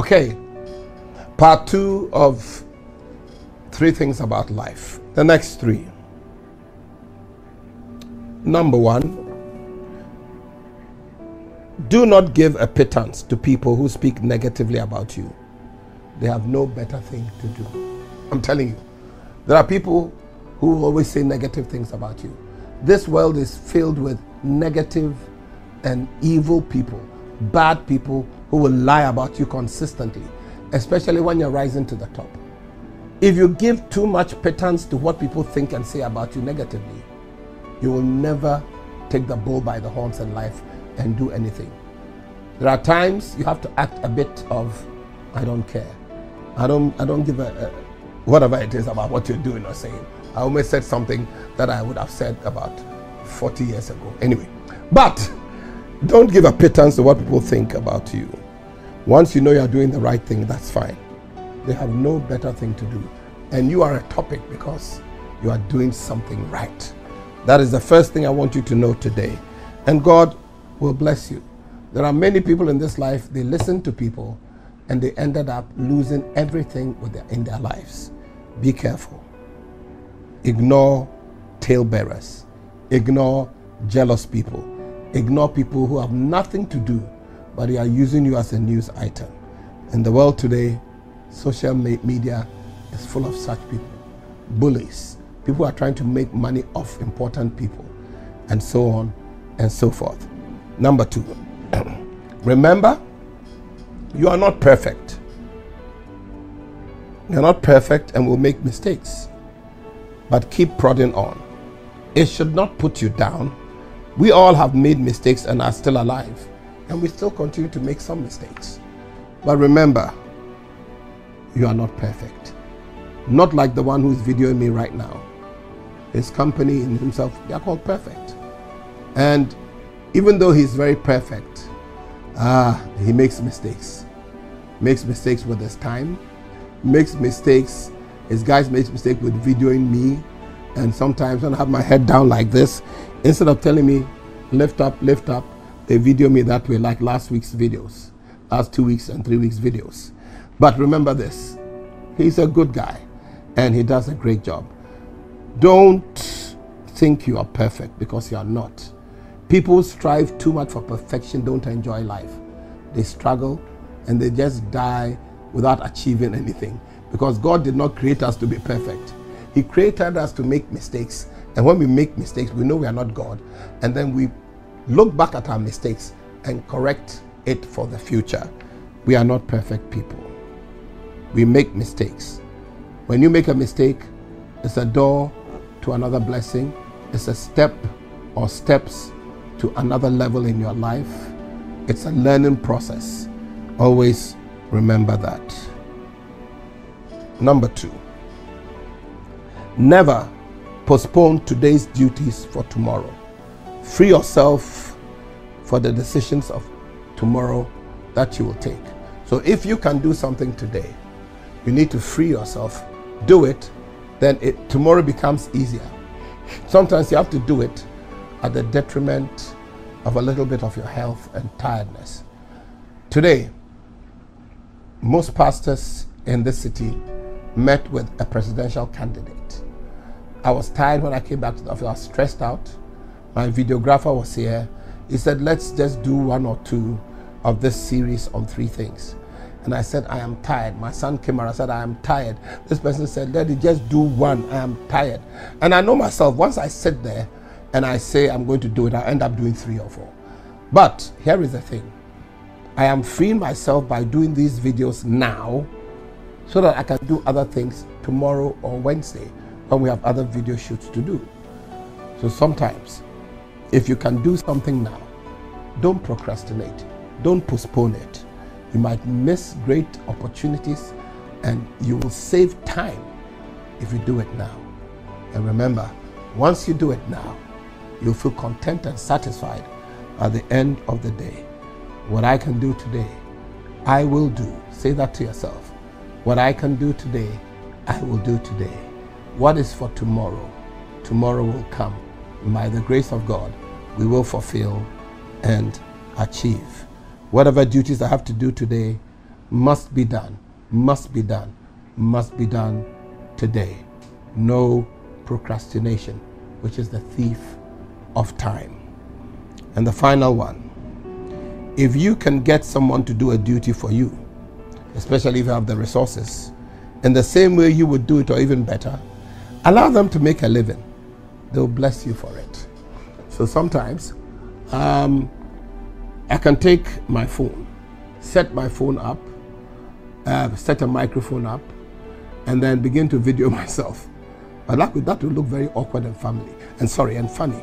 Okay, part two of three things about life. The next three. Number one, do not give a pittance to people who speak negatively about you. They have no better thing to do. I'm telling you, there are people who always say negative things about you. This world is filled with negative and evil people, bad people who will lie about you consistently, especially when you're rising to the top. If you give too much pittance to what people think and say about you negatively, you will never take the bull by the horns in life and do anything. There are times you have to act a bit of, I don't care. I don't, I don't give a, a whatever it is about what you're doing or saying. I almost said something that I would have said about 40 years ago. Anyway, but don't give a pittance to what people think about you. Once you know you're doing the right thing, that's fine. They have no better thing to do. And you are a topic because you are doing something right. That is the first thing I want you to know today. And God will bless you. There are many people in this life, they listen to people and they ended up losing everything in their lives. Be careful. Ignore talebearers. Ignore jealous people. Ignore people who have nothing to do, but they are using you as a news item. In the world today, social media is full of such people. Bullies. People are trying to make money off important people, and so on and so forth. Number two, remember, you are not perfect. You're not perfect and will make mistakes. But keep prodding on. It should not put you down. We all have made mistakes and are still alive. And we still continue to make some mistakes. But remember, you are not perfect. Not like the one who's videoing me right now. His company and himself, they are called perfect. And even though he's very perfect, ah, he makes mistakes. Makes mistakes with his time, makes mistakes. His guys makes mistakes with videoing me. And sometimes when I have my head down like this, instead of telling me, lift up, lift up, they video me that way, like last week's videos, last two weeks and three weeks videos. But remember this he's a good guy and he does a great job. Don't think you are perfect because you are not. People strive too much for perfection, don't enjoy life. They struggle and they just die without achieving anything because God did not create us to be perfect. He created us to make mistakes. And when we make mistakes, we know we are not God. And then we look back at our mistakes and correct it for the future. We are not perfect people. We make mistakes. When you make a mistake, it's a door to another blessing, it's a step or steps to another level in your life. It's a learning process. Always remember that. Number two, never postpone today's duties for tomorrow. Free yourself for the decisions of tomorrow that you will take. So if you can do something today, you need to free yourself, do it, then it, tomorrow becomes easier. Sometimes you have to do it at the detriment of a little bit of your health and tiredness. Today, most pastors in this city met with a presidential candidate. I was tired when I came back to the office. I was stressed out. My videographer was here. He said, Let's just do one or two of this series on three things. And I said, I am tired. My son came and I said, I am tired. This person said, Daddy, just do one. I am tired. And I know myself, once I sit there and I say I'm going to do it, I end up doing three or four. But here is the thing I am freeing myself by doing these videos now so that I can do other things tomorrow or Wednesday when we have other video shoots to do. So sometimes, if you can do something now, don't procrastinate, don't postpone it. You might miss great opportunities and you will save time if you do it now. And remember, once you do it now, you'll feel content and satisfied at the end of the day. What I can do today, I will do. Say that to yourself. What I can do today, I will do today. What is for tomorrow, tomorrow will come. By the grace of God, we will fulfill and achieve. Whatever duties I have to do today, must be done, must be done, must be done today. No procrastination, which is the thief of time. And the final one if you can get someone to do a duty for you, especially if you have the resources, in the same way you would do it or even better, allow them to make a living. They'll bless you for it. So sometimes um, I can take my phone, set my phone up, uh, set a microphone up, and then begin to video myself. But that would, that would look very awkward and family and sorry and funny,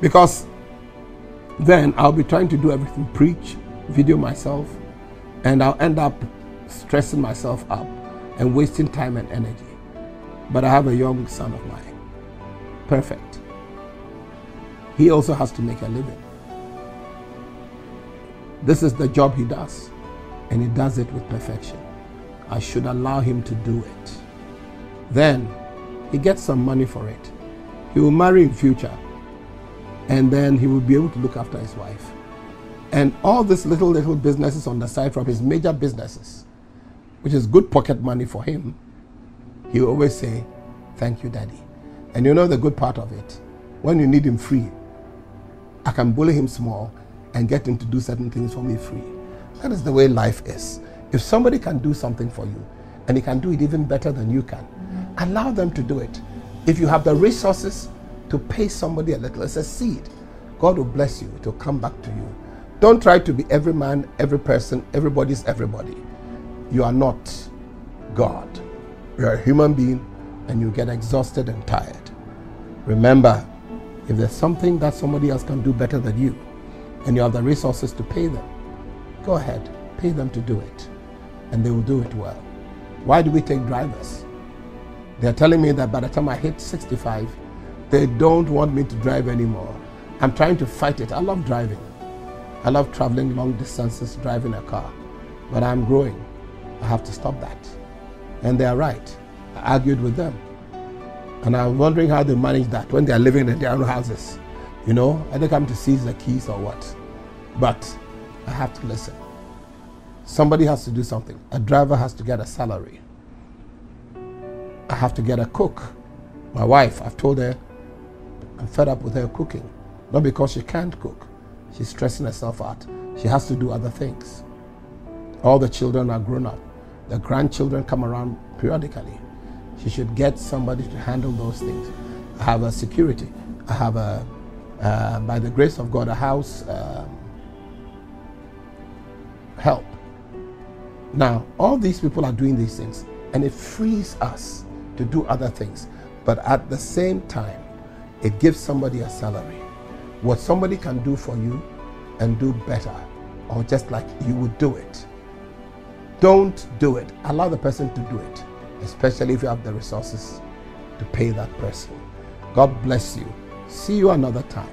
because then I'll be trying to do everything, preach, video myself, and I'll end up stressing myself up and wasting time and energy. But I have a young son of mine, perfect. He also has to make a living. This is the job he does, and he does it with perfection. I should allow him to do it. Then he gets some money for it. He will marry in future, and then he will be able to look after his wife. And all these little, little businesses on the side from his major businesses, which is good pocket money for him, he always say, Thank you, Daddy. And you know the good part of it? When you need him free, I can bully him small and get him to do certain things for me free. That is the way life is. If somebody can do something for you and he can do it even better than you can, allow them to do it. If you have the resources to pay somebody a little, it's a seed. God will bless you, it will come back to you. Don't try to be every man, every person, everybody's everybody. You are not God. You are a human being and you get exhausted and tired. Remember, if there's something that somebody else can do better than you and you have the resources to pay them, go ahead, pay them to do it and they will do it well. Why do we take drivers? They're telling me that by the time I hit 65, they don't want me to drive anymore. I'm trying to fight it. I love driving. I love traveling long distances driving a car, but I'm growing. I have to stop that. And they are right. I argued with them. And I'm wondering how they manage that when they are living in their own houses. You know, I think I'm to seize the keys or what. But I have to listen. Somebody has to do something. A driver has to get a salary. I have to get a cook. My wife, I've told her I'm fed up with her cooking. Not because she can't cook, She's stressing herself out. She has to do other things. All the children are grown up. The grandchildren come around periodically. She should get somebody to handle those things. I have a security. I have a, uh, by the grace of God, a house uh, help. Now, all these people are doing these things, and it frees us to do other things. But at the same time, it gives somebody a salary what somebody can do for you and do better, or just like you would do it. Don't do it. Allow the person to do it, especially if you have the resources to pay that person. God bless you. See you another time.